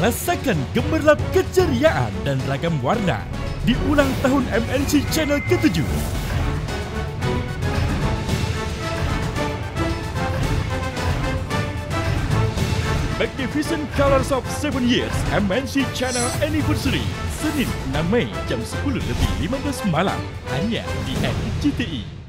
Rasakan gemerlap keceriaan dan ragam warna di ulang tahun MNC Channel ke-7. Magnificent Colors of 7 Years MNC Channel Anniversary Senin 6 Mei jam 10 lebih 15 malam hanya di NCTI.